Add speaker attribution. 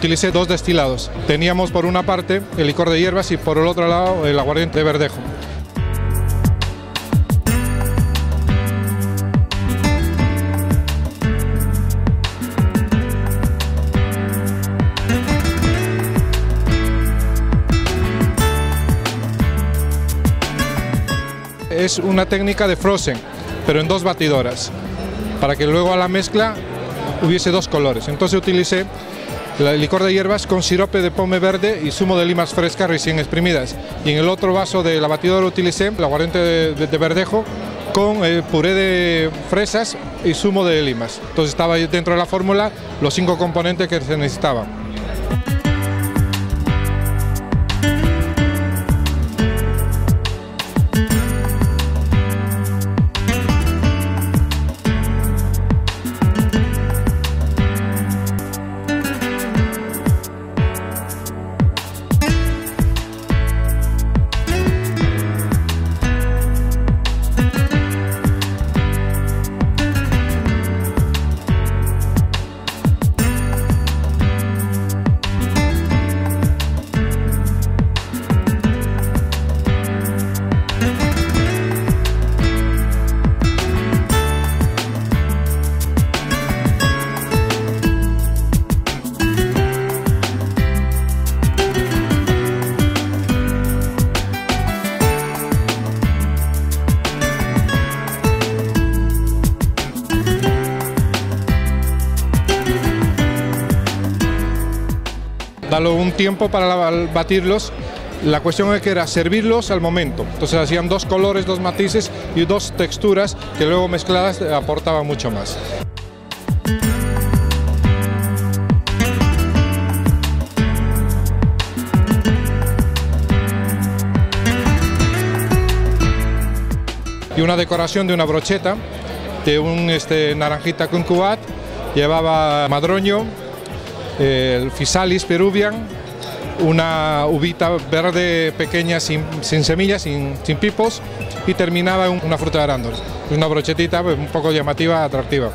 Speaker 1: utilicé dos destilados. Teníamos por una parte el licor de hierbas y por el otro lado el aguardiente de verdejo. Es una técnica de frozen, pero en dos batidoras, para que luego a la mezcla hubiese dos colores. Entonces utilicé el licor de hierbas con sirope de pome verde y zumo de limas frescas recién exprimidas. Y en el otro vaso de la batidora utilicé el aguardiente de verdejo con eh, puré de fresas y zumo de limas. Entonces estaba dentro de la fórmula los cinco componentes que se necesitaban. Dale un tiempo para batirlos. La cuestión es que era servirlos al momento. Entonces hacían dos colores, dos matices y dos texturas que luego mezcladas aportaban mucho más. Y una decoración de una brocheta de un este, naranjita con cubat, llevaba madroño, el Fisalis peruvian, una uvita verde pequeña sin, semillas, sin, sin, pipos y terminaba en una fruta de arándano. Una brochetita pues, un poco llamativa, atractiva.